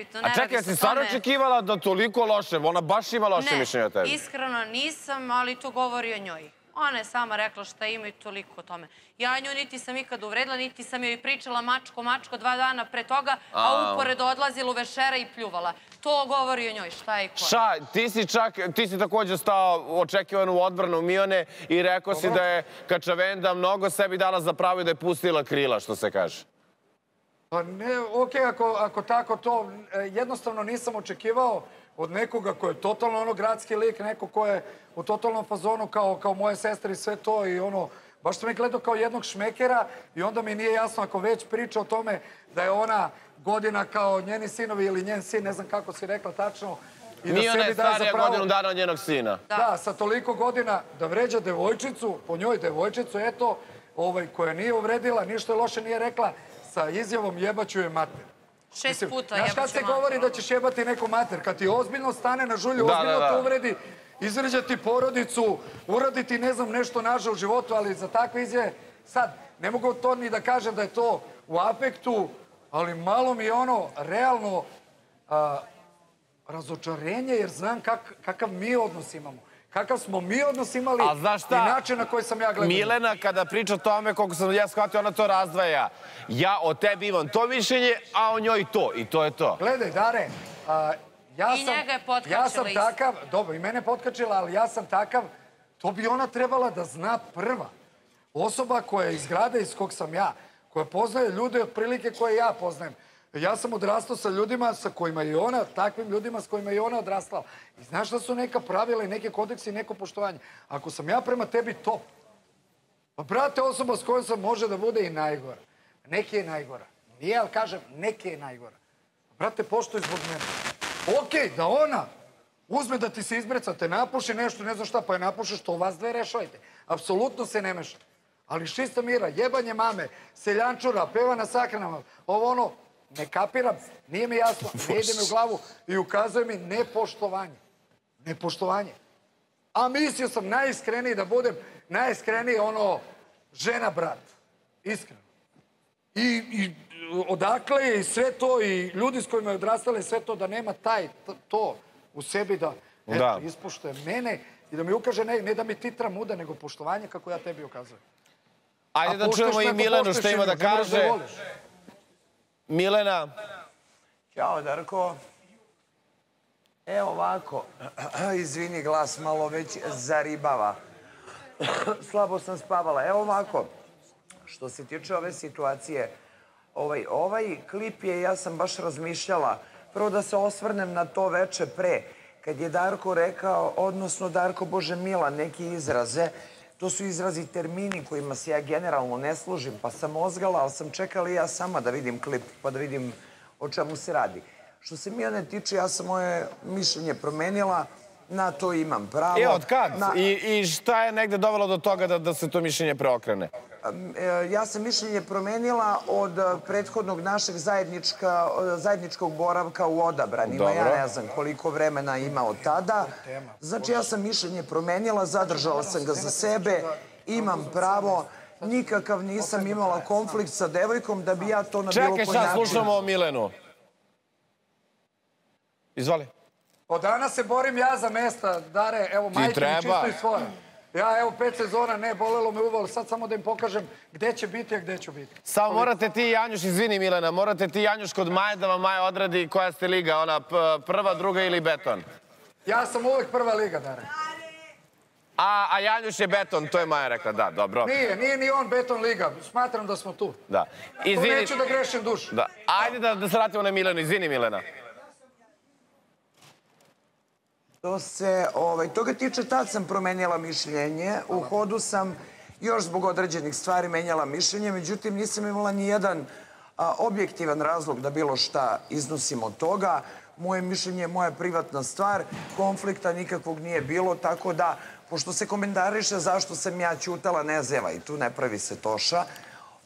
nebitno, ne A čekaj, jesi o stvarno očekivala da toliko loše? Ona baš ima loše mišljenje o tebi. iskreno nisam, ali to govori o njoj. Ona je sama rekla šta ima i toliko o tome. Ja nju niti sam ikad uvredila, niti sam joj pričala mačko, mačko dva dana pre toga, a, uporedo odlazila u vešera i pljuvala. To govori o njoj, šta je i ko. je. Ša, ti si čak, ti si takođe stao očekivano u odbranu Mione i rekao si da je Kačavenda mnogo sebi dala za pravo i da je pustila krila, što se kaže. Pa ne, okej, ako, ako tako to, e, jednostavno nisam očekivao od nekoga ko je totalno ono gradski lik, neko ko je u totalnom fazonu kao, kao moje sestre i sve to i ono, baš sam je gledao kao jednog šmekera i onda mi nije jasno ako već priča o tome da je ona godina kao njeni sinovi ili njen sin, ne znam kako si rekla tačno, i da Miona je starija pravo- godinu dana od njenog sina. Da. sa toliko godina da vređa devojčicu, po njoj devojčicu, eto, ovaj, koja nije uvredila, ništa loše nije rekla, sa izjavom jebaću je mater. Šest puta Znaš kad jebaću se mater. govori da ćeš jebati neku mater? Kad ti ozbiljno stane na žulju, Da, ozbiljno da, da. te uvredi, izvređa ti porodicu, uradi ti ne znam nešto naže u životu, ali za takve izjave, sad, ne mogu to ni da kažem da je to u afektu, ali malo mi je ono, realno, a, razočarenje, jer znam kak, kakav mi odnos imamo. Kakav smo mi odnos imali A znaš šta? i način na koji sam ja gledao. Milena, kada priča o tome, koliko sam ja shvatio, ona to razdvaja. Ja o tebi imam to mišljenje, a o njoj to. I to je to. Gledaj, Dare, a, ja I sam, njega je potkačila ja sam takav, dobro, i mene je potkačila, ali ja sam takav, to bi ona trebala da zna prva. Osoba koja je iz grada iz kog sam ja, koja poznaje ljude otprilike koje ja poznajem. Ja sam odrastao sa ljudima sa kojima je ona, takvim ljudima s kojima je ona odrastala. I znaš da su neka pravila i neke kodeksi i neko poštovanje. Ako sam ja prema tebi top, pa brate, osoba s kojom sam može da bude i najgora. Neki je najgora. Nije, ali kažem, neki je najgora. Brate, poštuj zbog mene. Okej, da ona uzme da ti se izbreca, te napuši nešto, ne znam šta, pa je napušiš, to vas dve rešajte. Apsolutno se ne meša. Ali šista mira, jebanje mame, seljančura, peva na sakranama, ovo ono, ne kapiram, nije mi jasno, ne ide mi u glavu i ukazuje mi nepoštovanje. Nepoštovanje. A mislio sam najiskreniji da budem, najiskreniji ono, žena brat. Iskreno. I, I odakle je i sve to i ljudi s kojima je odrastala i sve to da nema taj, to u sebi da, eto, Da. ispoštuje mene i da mi ukaže ne, ne da mi titra muda, nego poštovanje kako ja tebi ukazujem. Ajde A da čujemo i Milenu što ima da da kaže. Milena, Ćao, Darko. Evo ovako, izvini, glas malo već zaribava. Slabo sam spavala. Evo ovako, što se tiče ove situacije, ovaj, ovaj klip je, ja sam baš razmišljala, prvo da se osvrnem na to veče pre, kad je Darko rekao, odnosno Darko Bože Mila, neki izraze, to su izrazi termini kojima se ja generalno ne služim, pa sam ozgala, ali sam čekala i ja sama da vidim klip, pa da vidim o čemu se radi. Što se Mijane tiče, ja sam moje mišljenje promenila, na to imam pravo. e, od kad? Na- I, I šta je negde dovelo do toga da, da se to mišljenje preokrene? E, ja sam mišljenje promenila od e, prethodnog našeg zajedničkog boravka u odabranima. Dobro. Ja ne znam koliko vremena ima od tada. Znači, ja sam mišljenje promenila, zadržala sam ga za sebe, imam pravo, nikakav nisam imala konflikt sa devojkom da bi ja to na bilo Čekaj, koji način... slušamo Milenu? Izvoli. Od danas se borim ja za mesta, Dare, evo, majke mi čisto iz svora. Ja, evo, pet sezona, ne, bolelo me uvalo, sad samo da im pokažem gde će biti, a gde ću biti. Samo morate ti i Janjuš, izvini Milena, morate ti i Janjuš kod Maje da vam Maja odradi koja ste liga, ona prva, druga ili beton. Ja sam uvek prva liga, Dare. A, a Janjuš je beton, to je Maja rekla, da, dobro. Nije, nije ni on beton liga. Smatram da smo tu. Da. Tu Izvini, neću da grešim dušu. da. Ajde da, da se vratimo na Milenu, izvini Milena. To se, ovaj, toga tiče, tad sam promenjala mišljenje. U hodu sam još zbog određenih stvari menjala mišljenje, međutim nisam imala ni jedan a, objektivan razlog da bilo šta iznosim od toga. Moje mišljenje je moja privatna stvar, konflikta nikakvog nije bilo, tako da, pošto se komentariše zašto sam ja ćutala, ne zeva i tu ne pravi se toša,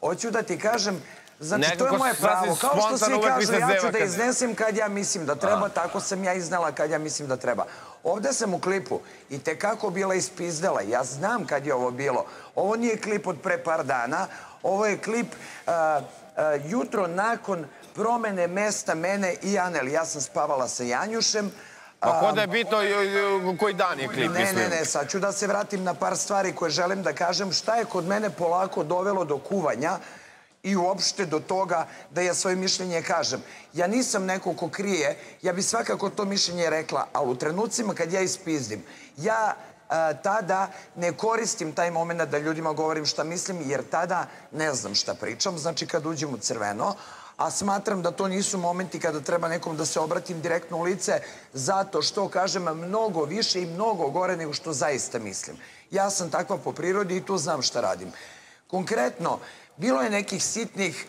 hoću da ti kažem, znači to je moje pravo. Kao što svi kažu, ja ću da iznesem kad ja mislim da treba, tako sam ja iznala kad ja mislim da treba. Ovde sam u klipu i te kako bila ispizdela. Ja znam kad je ovo bilo. Ovo nije klip od pre par dana. Ovo je klip a, a, jutro nakon promene mesta mene i Aneli. Ja sam spavala sa Janjušem. Pa ko da je bitno i- koji dan je klip, Ne, ne, ne, sad ću da se vratim na par stvari koje želim da kažem. Šta je kod mene polako dovelo do kuvanja i uopšte do toga da ja svoje mišljenje kažem. Ja nisam neko ko krije, ja bi svakako to mišljenje rekla, ali u trenucima kad ja ispizdim, ja tada ne koristim taj moment da ljudima govorim šta mislim, jer tada ne znam šta pričam, znači kad uđem u crveno, a smatram da to nisu momenti kada treba nekom da se obratim direktno u lice, zato što kažem mnogo više i mnogo gore nego što zaista mislim. Ja sam takva po prirodi i tu znam šta radim. Konkretno, bilo je nekih sitnih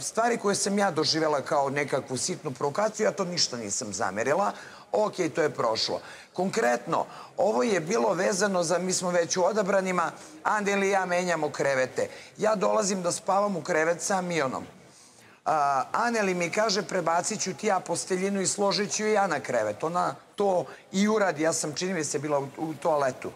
stvari koje sam ja doživela kao nekakvu sitnu provokaciju, ja to ništa nisam zamerila. Ok, to je prošlo. Konkretno, ovo je bilo vezano za, mi smo već u odabranima, Andel i ja menjamo krevete. Ja dolazim da spavam u krevet sa Mionom. Aneli mi kaže prebacit ću ti ja posteljinu i složit ću i ja na krevet. Ona to i uradi. Ja sam, čini mi se, bila u, u toaletu.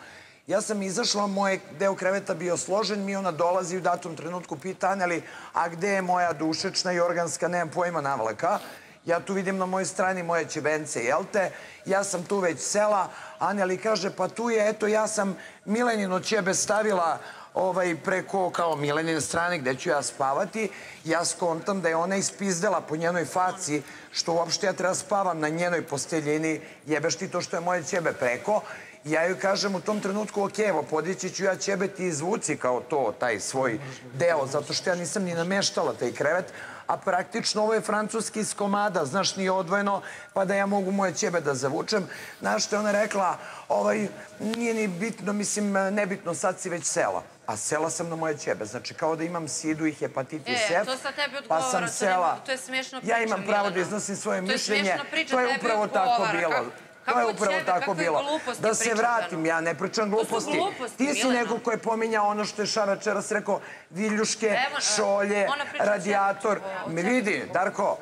Ja sam izašla, moj deo kreveta bio složen, mi ona dolazi u datom trenutku, pita Aneli, a gde je moja dušečna i organska, nemam pojma, navlaka. Ja tu vidim na mojoj strani moje ćebence, jel te? Ja sam tu već sela. Aneli kaže, pa tu je, eto, ja sam Milenino ćebe stavila ovaj, preko kao Milenin strane gde ću ja spavati, ja skontam da je ona ispizdela po njenoj faci, što uopšte ja treba spavam na njenoj posteljini, jebeš ti to što je moje ćebe preko. Ja joj kažem u tom trenutku, ok, evo, podići ću ja ćebe ti izvuci kao to, taj svoj deo, zato što ja nisam ni nameštala taj krevet, a praktično ovo je francuski iz komada, znaš, nije odvojeno, pa da ja mogu moje ćebe da zavučem. Znaš što je ona rekla, ovaj, nije ni bitno, mislim, nebitno, sad si već sela. A sela sam na moje ćebe, znači kao da imam sidu i hepatitis E, F, to sad tebi pa odgovara, sam to sela. nema- to je smiješna Ja priča, imam pravo da iznosim svoje To je mišljenje. priča, To je upravo tako odgovara. bilo. Kako- To je upravo tako bilo. Da se vratim, ja ne pričam gluposti. gluposti, Ti si neko ko je pominjao ono što je Ša večeras rekao, viljuške, Evo, šolje, radijator. Mi vidi, Darko,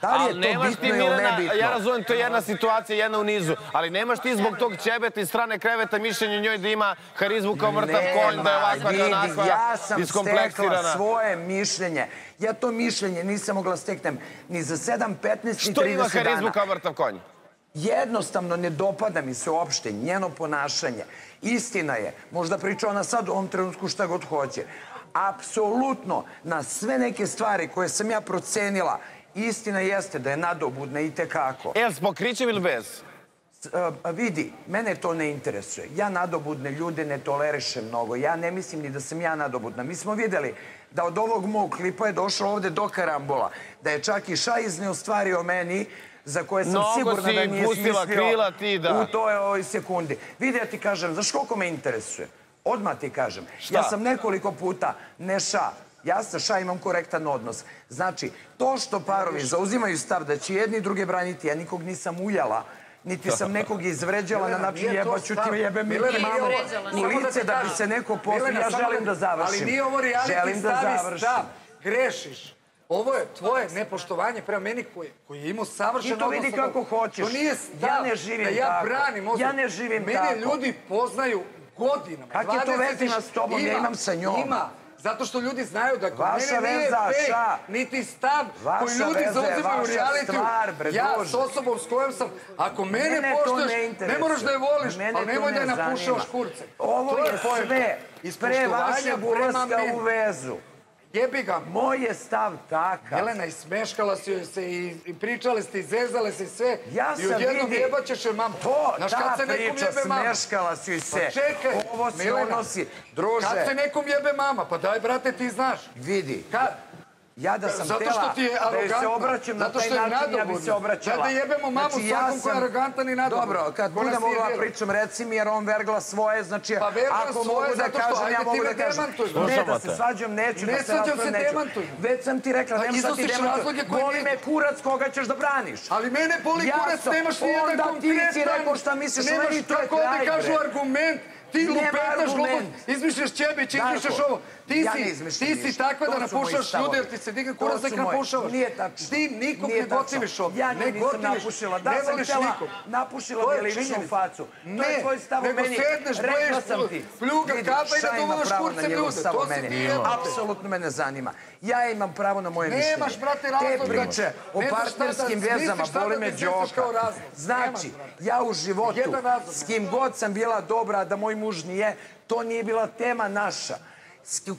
da li je to bitno ili nebitno? ja razumem, to je jedna situacija, jedna u nizu, ali nemaš ti zbog tog ćebeta iz strane kreveta mišljenje njoj da ima harizmu kao mrtav konj, da je ovakva, da onakva, ja sam stekla svoje mišljenje. Ja to mišljenje nisam mogla steknem ni za 7, 15, ni 30 Što ima harizmu dana. kao mrtav konj? Jednostavno ne dopada mi se uopšte njeno ponašanje. Istina je, možda priča ona sad u ovom trenutku šta god hoće. Apsolutno, na sve neke stvari koje sam ja procenila, istina jeste da je nadobudna i tekako. E, s pokrićem ili bez? A, vidi, mene to ne interesuje. Ja nadobudne ljude ne tolerišem mnogo. Ja ne mislim ni da sam ja nadobudna. Mi smo videli da od ovog mog klipa je došlo ovde do karambola. Da je čak i Ša izneo stvari o meni za koje sam Mnogo sigurna si da nije pustila smislio krila ti, da. u toj ovoj sekundi. Vidi, ja ti kažem, znaš koliko me interesuje? Odmah ti kažem. Šta? Ja sam nekoliko puta, ne Ša, ja sa Ša imam korektan odnos. Znači, to što parovi zauzimaju stav da će jedni druge braniti, ja nikog nisam uljala, niti sam nekog izvređala na način jebaću ti jebe mi ovo- u da lice da bi se neko posle... Milena, Ja želim da završim. Ali nije ovo reality Želim da stav i završim. stav. Grešiš. Ovo je tvoje nepoštovanje prema meni koji, koji je imao savršen Ti to odnos vidi kako hoćeš. To nije stav Ja ne živim da ja tako. branim. Ja ne živim Mene tako. ljudi poznaju godinama. Kak je to 20 veze ima s tobom? Ja Ima, imam sa njom. Ima. Zato što ljudi znaju da kod mene nije fake, niti stav Vaša koji ljudi zauzimaju u realitiju. ja s osobom s kojom sam, ako mene, Mene to poštuješ, ne moraš da je voliš, Mene ali to nemoj da je ne napušaš zanima. kurce. Ovo To je sve pre vašeg ulaska meni. u vezu. Jebi ga. Moj je stav takav. Jelena, ismeškala si joj se i, i pričali ste i zezale se i sve. Ja I sam odjednom vidi. jebaćeš je mamu. To, Znaš, ta kad se nekom priča, jebe mama? smeškala si joj se. Pa čekaj, Ovo se Milena, odnosi. Druže, Kad se nekom jebe mama? Pa daj, brate, ti znaš. vidi. Kad? Ja da sam Zato što tela ti je da joj se obraćam na Zato taj što je način, ja bi se obraćala. Daj da jebemo mamu svakom ko je arogantan i nadobudna. Dobro, kad budem mogla dirao. pričam, reci mi jer on vergla svoje, znači Pa ako svoje mogu da kažem, ja mogu da kažem. demantuj. Ne, da se svađam, neću, Ne da se svađam raspravljam, se, neću. demantuj. Već sam ti rekla, nemam šta ti koje Boli me kurac koga ćeš da braniš. Ali mene boli Ja kurac, sam- nemaš ni jedan onda ti konkretan... si rekao šta misliš nemaš, meni, to je kako ovde kraj, kažu argument, Ti lupetaš glupost, izmišljaš Ćebić, izmišljaš ovo. Ti ja si, ti si takva da stavovi. ljude jer ti se digne To kurac da napušavaš. Nije tačno. Ti nikog Nije ne gotiviš ovdje. Ja ne nisam napušila. Da sam htjela, napušila lično u facu. Ne, o nego sedneš, bleješ, ti. pljuga kapa i da kurcem njegov ljude. To o si ti jebote. Apsolutno me ne zanima. Ja imam pravo na moje mišljenje. Nemaš, brate, Te razloga. priče o Ne znaš šta da partnerskim vezama, da boli me džoka. razlog. Znači, Nemaš, brate. ja u životu, razlog. s kim god sam bila dobra, da moj muž nije, to nije bila tema naša.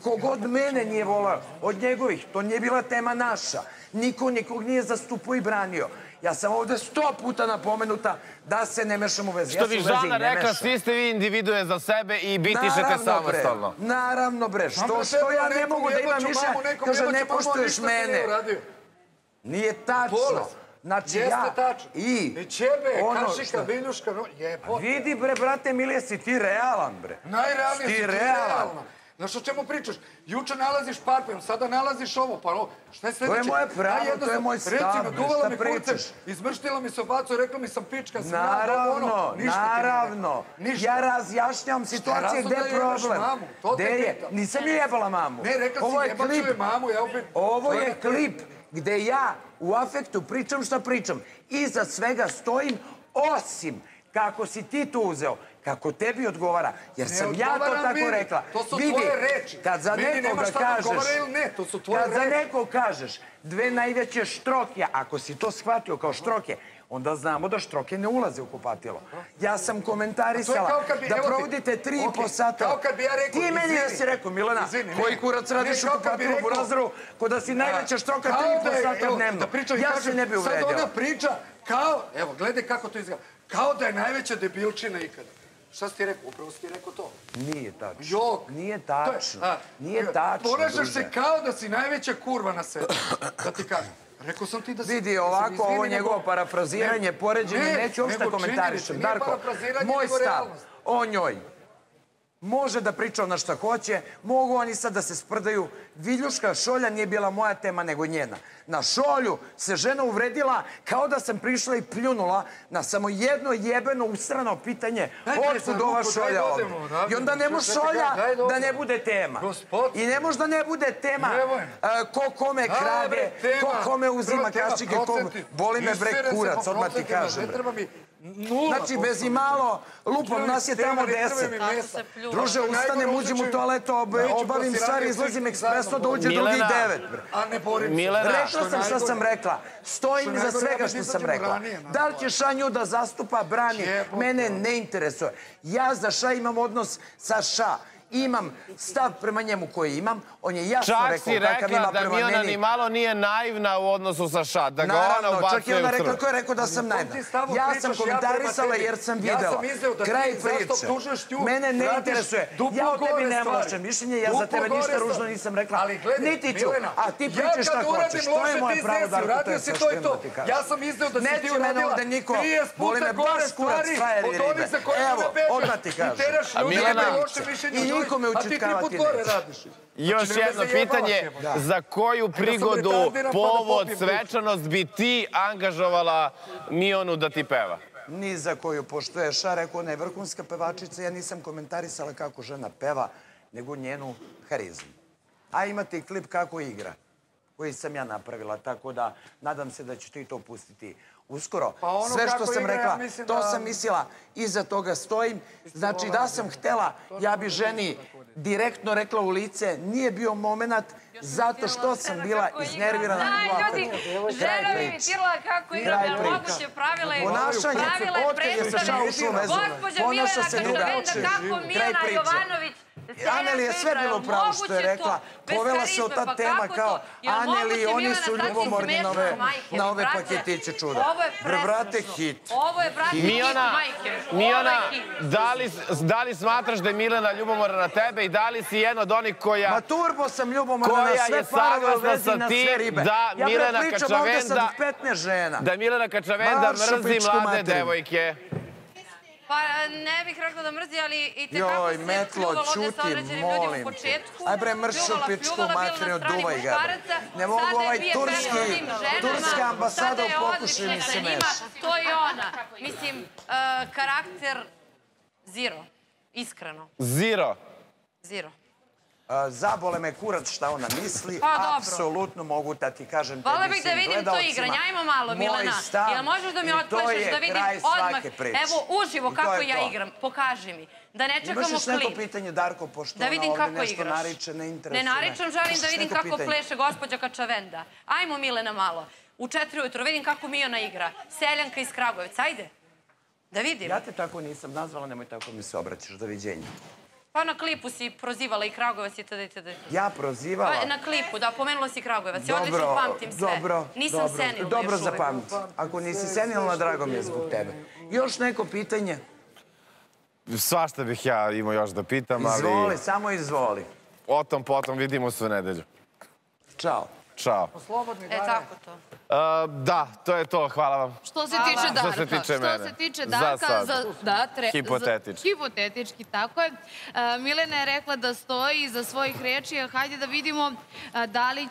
Kogod mene nije volao, od njegovih, to nije bila tema naša. Niko nikog nije zastupao i branio. Ja sam ovde sto puta napomenuta da se ne mešam u vezi. Što ja bi Žana rekla, svi ste vi individue za sebe i bitišete samostalno. Bre, naravno bre, što, što ja ne mogu da imam više, kaže ne poštuješ nije mene. Nije tačno. Znači Jeste ja tačno. i I ćebe, ono kašika, viljuška, no, jebote. Vidi bre, brate Milije, si ti realan bre. Najrealnije Si ti realan. Znaš o čemu pričaš? Juče nalaziš parfem, sada nalaziš ovo, pa ovo, šta je sledeće? moje pravo, to je moj stav, Reci mi, duvala mi pričaš? izmrštila mi se u facu i rekla mi sam pička, sam Naravno, ono, ništa naravno. Ništa. Ja razjašnjam situacije gde je problem. mamu? To te je? Nisam je jebala mamu. Ne, rekla Ovo si je jebaću je mamu, ja opet... Ovo To je klip gde ja u afektu pričam šta pričam. Iza svega stojim, osim kako si ti to uzeo, kako tebi odgovara. Jer Ne sam ja to tako meni. rekla. To su Vidi, tvoje reči. Kad za Meni nema nekoga da kažeš... odgovara ili ne, to su tvoje Kad za reči. nekog kažeš dve najveće štroke, ako si to shvatio kao štroke, onda znamo da štroke ne ulaze u kupatilo. Ja sam komentarisala bi- da provodite tri i po sata. kao kad bi ja rekao, Ti meni da si rekao, Milena, Izvini, koji kurac radiš u kupatilu u Burazeru, ko da si najveća štroka tri i da po je- sata dnevno. Da i Ja se ne bi Sad uvredio. ona priča kao, evo, gledaj kako to izgleda. Kao da je najveća debilčina ikada. Šta si ti rekao? Upravo si ti rekao to. Nije tačno. Jok. Nije To je- tačno. a, Nije tačno, Ponašaš se kao da si najveća kurva na svetu. Da ti kažem. Rekao sam ti da si... Vidi, da ovako, izvini, ovo nego- njegovo parafraziranje, Ne, poređenje, ne, neću uopšte komentarišem. Darko, moj stav o njoj može da priča ona šta hoće, mogu oni sad da se sprdaju. Viljuška šolja nije bila moja tema, nego njena. Na šolju se žena uvredila kao da sam prišla i pljunula na samo jedno jebeno usrano pitanje otkud ova šolja ovde. I onda ne može šolja da ne bude tema. I ne može da ne bude tema ko kome krade, ko kome uzima kašike, ko... Boli me bre kurac, odmah ti kažem. Ne bre. treba mi nula. Znači, bez i malo lupom, nas je tamo deset. Druže, ustanem, uđem u ob, Neću obavim stvari, izlazim ekspresno, da uđe drugi devet. A ne borim se. Rekla sam šta sam rekla. Stojim Što iza najgore, svega što sam izađemo rekla. Da li će Ša nju da zastupa, brani, mene ne interesuje. Ja za Ša imam odnos sa Ša. Imam stav prema njemu koji imam. On je jasno Čak rekao si kakav rekla ima da prema meni. ni malo nije naivna u odnosu sa Ša, da ga ona Naravno, čak i ubacuje ona u rekla, ko je rekao da sam naivna. ti Ja sam komentarisala jer sam Ja videla. sam izneo da ti Kraj priče. Mene ne interesuje. Ja o tebi stvari. loše mišljenje, ja za tebe ništa ružno nisam rekla. Niti ću. A ti pričaš šta hoćeš. To je ti moje pravo, to uradio je si sve to što i imam to. da ti kažem. Ja sam izneo da si ti Neće mene uradila ovde niko, 30 boli puta me gore baš kurac, stvari od ribe. onih za koje Evo, ne ti kažem. I teraš Milena- da loše mišljenje I od drugih, nikome A ti tri put gore radiš. Još Znači, jedno pitanje, za koju prigodu, retardiran, pa da povod, svečanost bi ti angažovala Mionu da ti peva? Ni za koju, pošto je Ša rekao, ona je vrhunska pevačica, ja nisam komentarisala kako žena peva, nego njenu harizmu. A imate i klip kako igra, koji sam ja napravila, tako da nadam se da ćete i to pustiti uskoro. Pa ono Sve što sam igra, rekla, to da- sam mislila, iza toga stojim. Znači, da sam htela, ja bi ženi direktno rekla u lice, nije bio moment zato što sam bila iznervirana Daj, ljudi, žena priče. imitirala kako igra, priče. moguće pravila je Ponašanje, pravila je predstavljena. Gospođa ponaša Milena drugačije. kako Milena. Jovanović Aneli je sve bilo pravo što je rekla. Povela se o ta tema kao Aneli, oni su ljubomorni na ove, paketiće čuda. Ovo je brate, hit. Ovo je, brate, hit, majke. Hit. da li, da li smatraš da je Milena ljubomorna na tebe i da li si jedna od onih koja... Ma turbo sam ljubomorna Koja na sve parove u vezi na sve ribe. da ja Milena bre pričam ovde sa Kačavenda- 15 žena. Da Milena Kačavenda mrzi mlade devojke. Pa ne bih rekla da mrzi, ali i te kako Joj, se metlo, pljuvalo ovde sa određenim ljudima u početku. Aj bre, mrš u Pljuvala, pičku pljuvala, materinu, duvaj ga, Ne mogu ovaj turski- turska ambasada sada u je pokušaju mi se meša. To je ona. Mislim, uh, karakter zero. Iskreno. Zero. Zero. Zabole me kurac šta ona misli. Pa, dobro. Apsolutno mogu da ti kažem Vola tebi bih da vidim to igranje. Ajmo malo, Moj Milena. stav Jel možeš da mi i to otplešeš je da vidim kraj odmah? svake priče. Evo, uživo kako ja to. igram. Pokaži mi. Da ne Imaš čekamo još neko klip. pitanje, Darko, pošto Da ona vidim ovde kako nešto igraš. nariče, ne interesuje Ne me. naričem, želim Imaš da vidim kako pitanje? pleše gospođa Kačavenda. Ajmo Milena malo. U četiri ujutro vidim kako Miona igra. Seljanka iz Kragujevca. Ajde. Da vidim. Ja te tako nisam nazvala, nemoj tako mi se obraćaš. Doviđenja. Pa na klipu si prozivala i Kragujevac i tada i tada. Ja prozivala... Pa, na klipu, da, pomenula si Kragujevac. Ja odlično pamtim sve. Dobro, Nisam dobro, senilna Dobro još uvek. zapamti. Ako nisi senilna, drago mi je zbog tebe. Još neko pitanje? Svašta bih ja imao još da pitam, ali Izvoli, samo izvoli. o tom potom vidimo se u nedelju. Ćao. Ćao. Slobodni E, dane. tako to. Uh, da, to je to. Hvala vam. Što se Hvala. tiče Darka. Što se tiče mene. Što se tiče Za Darka, sad. za, da, tre, Hipotetički. Za, hipotetički, tako je. E, Milena je rekla da stoji iza svojih reči, a hajde da vidimo e, da li